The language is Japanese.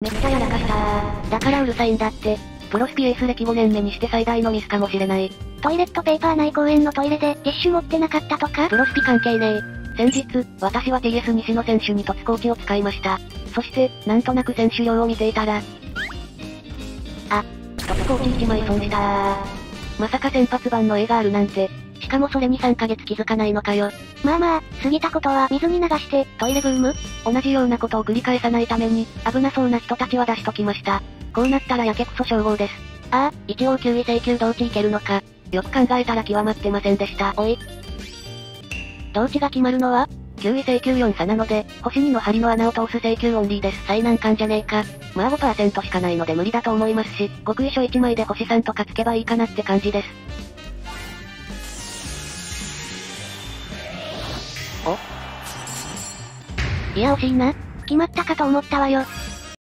めっちゃやらかしたー。だからうるさいんだって。プロスピエース歴5年目にして最大のミスかもしれない。トイレットペーパーない公園のトイレでティッシュ持ってなかったとか？プロスピ関係ねえ。先日、私は TS 西野選手に突コーチを使いました。そして、なんとなく選手量を見ていたら、あ、突コーチ1枚損したー。まさか先発版の A があるなんて、しかもそれに3ヶ月気づかないのかよ。まあまあ、過ぎたことは水に流して、トイレブーム？同じようなことを繰り返さないために、危なそうな人たちは出しときました。こうなったらやけくそ称号です。ああ、一応9位請求同値いけるのか。よく考えたら極まってませんでした。おい。同値が決まるのは ?9 位請求4差なので、星2の針の穴を通す請求オンリーです。最難関じゃねえか。まあ5%しかないので無理だと思いますし、極意書1枚で星3とかつけばいいかなって感じです。いや惜しいな。決まったかと思ったわよ。